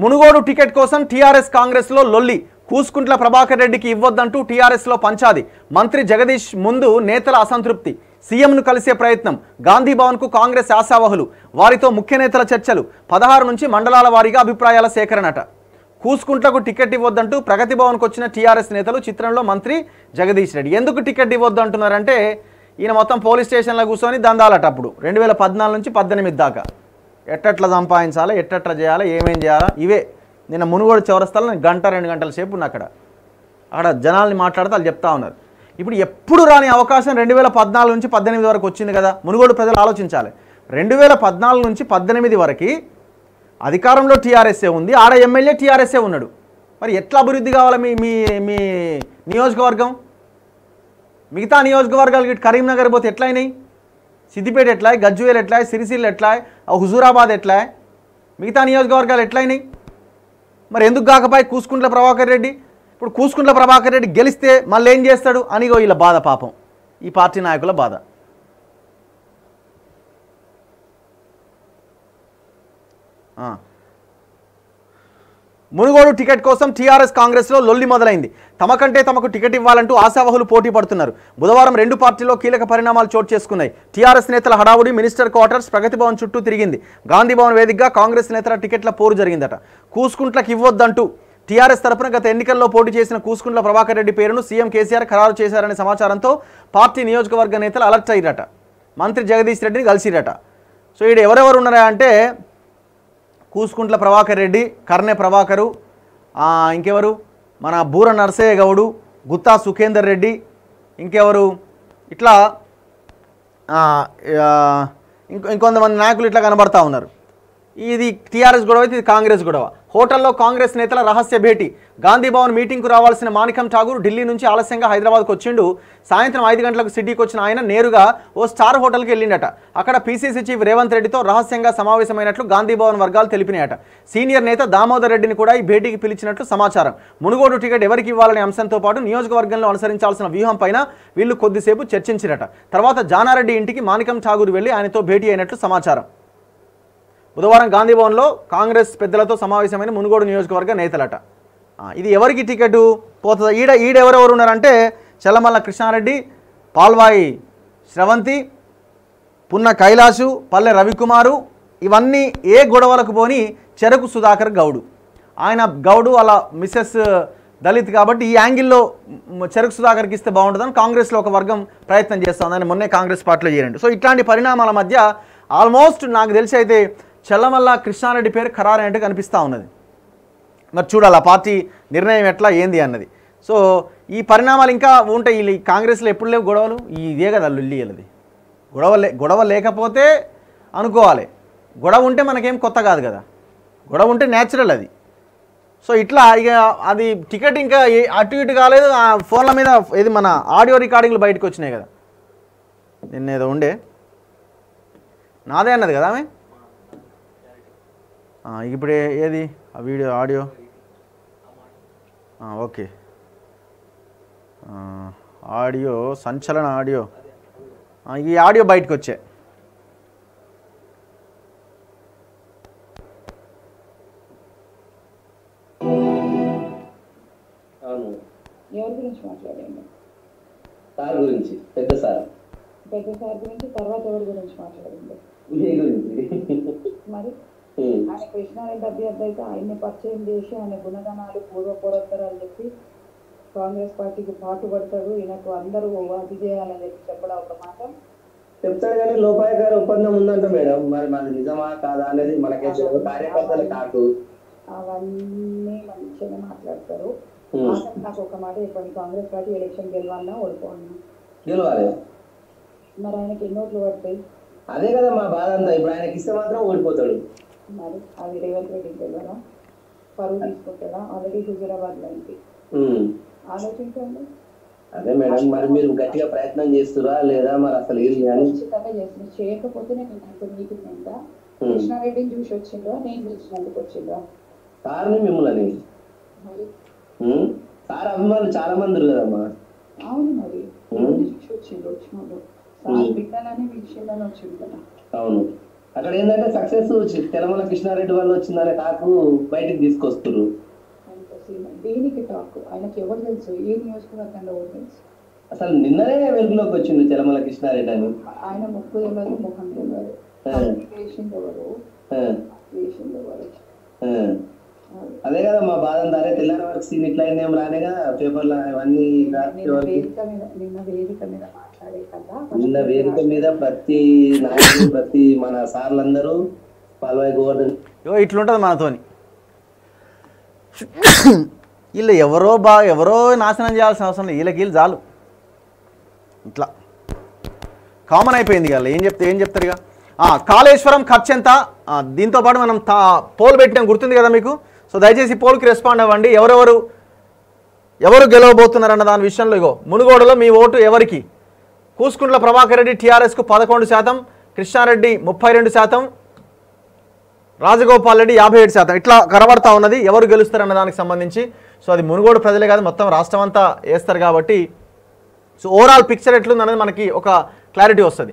Munugode ticket కోసం TRS కాంగ్రెస్లో లొల్లి. కూసుకుంట్ల ప్రభాకర్ రెడ్డికి ఇవ్వొద్దంటూ టీఆర్ఎస్లో పంచాది. మంత్రి జగదీష్ ముందు నేతల అసంతృప్తి. సీఎంను కలిసే ప్రయత్నం. గాంధీ భవన్కు కాంగ్రెస్ ఆశావహులు. వారితో ముఖ్య నేతల చర్చలు. పదహారు నుంచి మండలాల వారీగా అభిప్రాయాల సేకరణట. కూసుకుంట్లకు టికెట్ ఇవ్వొద్దంటూ ప్రగతి భవన్కు వచ్చిన టీఆర్ఎస్ నేతలు చిత్రంలో మంత్రి జగదీష్ రెడ్డి. ఎందుకు టికెట్ ఇవ్వద్దు అంటున్నారంటే ఈయన మొత్తం పోలీస్ స్టేషన్లో కూర్చొని దందాలట అప్పుడు. రెండు వేల పద్నాలుగు నుంచి పద్దెనిమిది దాకా. ఎట్టట్లా సంపాదించాలి ఎట్టట్లా చేయాలి ఏమేం చేయాలా? ఇవే. నిన్న మునుగోడు చౌరస్తాలో నేను గంట రెండు గంటల సేపు ఉన్నా అక్కడ. అక్కడ జనాల్ని మాట్లాడితే వాళ్ళు చెప్తా ఉన్నారు. ఇప్పుడు ఎప్పుడు రాని అవకాశం రెండు వేల పద్నాలుగు నుంచి పద్దెనిమిది వరకు వచ్చింది కదా? మునుగోడు ప్రజలు ఆలోచించాలి. రెండు వేల పద్నాలుగు నుంచి పద్దెనిమిది వరకు అధికారంలో టీఆర్ఎస్ఏ ఉంది ఆడ ఎమ్మెల్యే టీఆర్ఎస్ఏ ఉన్నాడు. మరి ఎట్లా అభివృద్ధి కావాలి మీ మీ మీ నియోజకవర్గం? మిగతా నియోజకవర్గాలు ఇటు కరీంనగర్ పోతే ఎట్లయినాయి? సిద్దిపేట ఎట్లా గజ్వేల్ ఎట్లా సిరిసిల్ల ఎట్లా హుజూరాబాద్ ఎట్లా మిగతా నియోజకవర్గాలు ఎట్లయినాయి? మరి ఎందుకు కాకపాయి కూసుకుంట్ల ప్రభాకర్ రెడ్డి? ఇప్పుడు కూసుకుంట్ల ప్రభాకర్ రెడ్డి గెలిస్తే మళ్ళీ ఏం చేస్తాడు? అనిగో వీళ్ళ బాధ పాపం. ఈ పార్టీ నాయకుల బాధ. ఆ. మునుగోడు టికెట్ కోసం టీఆర్ఎస్ కాంగ్రెస్లో లొల్లి మొదలైంది. తమకంటే తమకు టికెట్ ఇవ్వాలంటూ ఆశావహులు పోటీ పడుతున్నారు. బుధవారం రెండు పార్టీల్లో కీలక పరిణామాలు చోటు చేసుకున్నాయి. టీఆర్ఎస్ నేతల హడావుడి మినిస్టర్ క్వార్టర్స్ ప్రగతి భవన్ చుట్టూ తిరిగింది. గాంధీ భవన్ వేదికగా కాంగ్రెస్ నేతల టికెట్ల పోరు జరిగిందట. కూసుకుంట్లకు ఇవ్వొద్దంటూ టీఆర్ఎస్ తరపున గత ఎన్నికల్లో పోటీ చేసిన కూసుకుంట్ల ప్రభాకర్ రెడ్డి పేరును సీఎం కేసీఆర్ ఖరారు చేశారనే సమాచారంతో పార్టీ నియోజకవర్గ నేతలు అలర్ట్ అయ్యారట. మంత్రి జగదీష్ రెడ్డిని కలిసిరట. సో ఈడ ఎవరెవరు ఉన్నారా అంటే కూసుకుంట్ల ప్రభాకర్ రెడ్డి కర్ణె ప్రభాకరు ఇంకెవరు? మన బూర నరసయ్య గౌడు గుత్తా సుఖేందర్ రెడ్డి ఇంకెవరు? ఇట్లా ఇంకొంతమంది నాయకులు ఇట్లా కనబడతా ఉన్నారు. ఇది టీఆర్ఎస్ గొడవ అయితే ఇది కాంగ్రెస్ గొడవ. హోటల్లో కాంగ్రెస్ నేతల రహస్య భేటీ. గాంధీ భవన్ మీటింగ్కు రావాల్సిన మాణికం ఠాగూర్ ఢిల్లీ నుంచి ఆలస్యంగా హైదరాబాద్కు వచ్చిండు. సాయంత్రం ఐదు గంటలకు సిటీకి వచ్చిన ఆయన నేరుగా ఓ స్టార్ హోటల్కి వెళ్ళిండట. అక్కడ పీసీసీ చీఫ్ రేవంత్ రెడ్డితో రహస్యంగా సమావేశమైనట్లు గాంధీ భవన్ వర్గాలు తెలిపినాయట. సీనియర్ నేత దామోదర్ రెడ్డిని కూడా ఈ భేటీకి పిలిచినట్లు సమాచారం. మునుగోడు టికెట్ ఎవరికి ఇవ్వాలనే అంశంతో పాటు నియోజకవర్గంలో అనుసరించాల్సిన వ్యూహం పైన వీళ్ళు కొద్దిసేపు చర్చించిరట. తర్వాత జానారెడ్డి ఇంటికి మాణికం ఠాగూర్ వెళ్ళి ఆయనతో భేటీ అయినట్లు సమాచారం. బుధవారం గాంధీభవన్లో కాంగ్రెస్ పెద్దలతో సమావేశమైన మునుగోడు నియోజకవర్గ నేతలట. ఇది ఎవరికి టికెట్? పోతుంది ఈడ ఈడ ఎవరెవరు ఉన్నారంటే చల్లమల్ల కృష్ణారెడ్డి పాల్వాయి శ్రవంతి పున్న కైలాసు పల్లె రవికుమారు ఇవన్నీ ఏ గొడవలకు పోని చెరకు సుధాకర్ గౌడు. ఆయన గౌడు అలా మిస్సెస్ దళిత్ కాబట్టి ఈ యాంగిల్లో చెరకు సుధాకర్కి ఇస్తే బాగుంటుందని కాంగ్రెస్లో ఒక వర్గం ప్రయత్నం చేస్తుందని మొన్నే కాంగ్రెస్ పార్టీలో చేరండి. సో ఇట్లాంటి పరిణామాల మధ్య ఆల్మోస్ట్ నాకు తెలిసి అయితే చల్లమల్ల కృష్ణారెడ్డి పేరు ఖరారైనట్టు కనిపిస్తూ ఉన్నది. మరి చూడాలి ఆ పార్టీ నిర్ణయం ఎట్లా ఏంది అన్నది. సో ఈ పరిణామాలు ఇంకా ఉంటాయి ఈ కాంగ్రెస్లో ఎప్పుడు లేవు గొడవలు? ఇదే కదా లుల్లి అది గొడవ లే గొడవ లేకపోతే అనుకోవాలి. గొడవ ఉంటే మనకేం కొత్త కాదు కదా. గొడవ ఉంటే న్యాచురల్ అది. సో ఇట్లా ఇక అది టికెట్ ఇంకా అటు ఇటు కాలేదు ఆ ఫోన్ల మీద ఇది మన ఆడియో రికార్డింగ్లు బయటకు వచ్చినాయి కదా. నిన్న ఏదో ఉండే. నాదే అన్నది కదా ఆమె? ఇప్పుడు ఏది? ఆ వీడియో ఆడియో? ఆ, ఓకే. ఆ, ఆడియో సంచలన ఆడియో. ఆ, ఈ ఆడియో బయటకు వచ్చే సార్ గురించి పెద్ద సార్. పెద్ద సార్ గురించి తర్వాత ఎవరి గురించి మాట్లాడండి మీ గురించి. మరి. ఆయన కృష్ణారెడ్డి అభ్యర్థి అయితే ఆయన్ని పరిచయం చేసి ఆయన గుణగణాలు పూర్వ పురత్తరాలు చెప్పి కాంగ్రెస్ పార్టీకి పాటుపడతాడు ఈయనకు అందరూ అది చేయాలని చెప్పి చెప్పడం ఒక మాట చెప్తాడు కానీ లోపాయకారి ఒప్పందం ఉందంట మేడం. మరి మాది నిజమా కాదా అనేది మనకే కార్యకర్తలు కాకు. అవన్నీ మంచిగా మాట్లాడతారు. నాకు ఒక మాట చెప్పండి. కాంగ్రెస్ పార్టీ ఎలక్షన్ గెలవన్నా ఓడిపోన్నా గెలవాలి. మరి ఆయనకి ఎన్ని ఓట్లు పడతాయి? అదే కదా మా బాధ అంతా. ఇప్పుడు ఆయనకి ఇస్తే మాత్రం ఓడిపోతాడు. మరి అది రేవంత్ రెడ్డికి గెలవరా పరువు తీసుకుంటాడా ఆల్రెడీ అయింది ఉమ్. ఆలోచించండి. అదే మేడం మరి మీరు గట్టిగా ప్రయత్నం చేస్తురా లేదా? మరి అసలు ఏం చేయాలి? ఖచ్చితంగా చేసిన చేయకపోతే నేను ఇంత మీటింగ్ ఎంత. కృష్ణారెడ్డిని చూసి వచ్చిండ్రా? నేను పిలిచినందుకు వచ్చిండ్రా? సార్ని మిమ్మల్ని. సార్ అభిమానులు చాలా మంది ఉన్నారు కదమ్మా అవును మరి. చూసి వచ్చిండ్రు వచ్చినోళ్ళు సార్ బిడ్డలని పిలిచిందని వచ్చిండు కదా. అవును. అక్కడ ఏంటంటే సక్సెస్ తెలమల కృష్ణారెడ్డి వాళ్ళు వచ్చిందనే టాకు బయటికి తీసుకొస్తారు దీనికి టాక్? ఆయనకి ఎవరు తెలుసు? ఈ నియోజకవర్గంలో ఎవరు తెలుసు? అసలు నిన్ననే వెలుగులోకి వచ్చిండు తెలమల కృష్ణారెడ్డి అని. ఆయన ముక్కు తెలియదు. ముఖం తెలియదు ఎవరు? ఎవరు. అది. కదా మా బాధ అరే తెల్లారి వరకు సీన్ ఇట్లా అయిందేం రానేగా పేపర్లో అవన్నీ నిన్న వేదిక మీద నిన్న వేదిక మీద మాట్లాడే కదా? నిన్న వేదిక మీద ప్రతి నాయకుడు ప్రతి మన సార్లందరూ పాల్వాయి గోవర్ధన్ ఇగో ఇట్లుంటుంది మనతోని. వీళ్ళు ఎవరో బా ఎవరో నాశనం చేయాల్సిన అవసరం లేదు. వీళ్ళకి వీళ్ళు చాలు. ఇట్లా. కామన్ అయిపోయింది కదా ఏం చెప్తే ఏం చెప్తారు ఇక? ఆ, కాళేశ్వరం ఖర్చు ఎంత? ఆ, దీంతో పాటు మనం తా పోల్ పెట్టినాం. గుర్తుంది కదా మీకు? సో దయచేసి పోల్కి రెస్పాండ్ అవ్వండి. ఎవరెవరు ఎవరు గెలవబోతున్నారు అన్న దాని విషయంలో ఇగో మునుగోడులో మీ ఓటు ఎవరికి? కూసుకుంట్ల ప్రభాకర్ రెడ్డి టీఆర్ఎస్కు పదకొండు శాతం కృష్ణారెడ్డి ముప్పై రెండు శాతం రాజగోపాల్ రెడ్డి యాభై ఏడు శాతం. ఇట్లా కనబడతా ఉన్నది ఎవరు గెలుస్తారన్న దానికి సంబంధించి. సో అది మునుగోడు ప్రజలే కాదు మొత్తం రాష్ట్రం అంతా వేస్తారు కాబట్టి. సో ఓవరాల్ పిక్చర్ ఎట్లుంది అనేది మనకి ఒక క్లారిటీ వస్తుంది.